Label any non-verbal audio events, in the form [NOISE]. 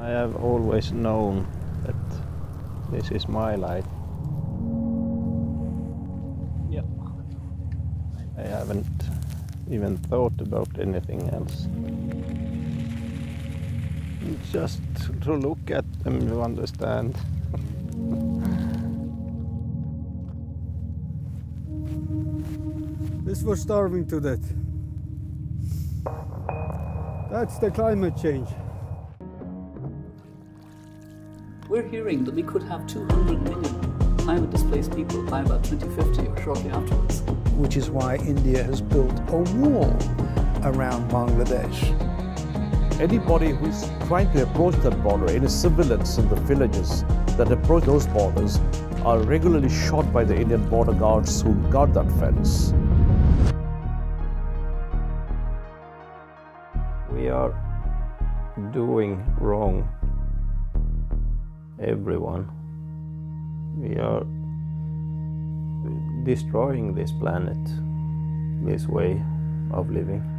I have always known that this is my life. Yeah. I haven't even thought about anything else. Just to look at them, you understand. [LAUGHS] This was starving to death. That's the climate change. We're hearing that we could have 200 million climate displaced people by about 2050 or shortly afterwards. Which is why India has built a wall around Bangladesh. Anybody who's trying to approach that border, any civilians in the villages that approach those borders, are regularly shot by the Indian border guards who guard that fence. We are doing wrong everyone. We are destroying this planet, this way of living.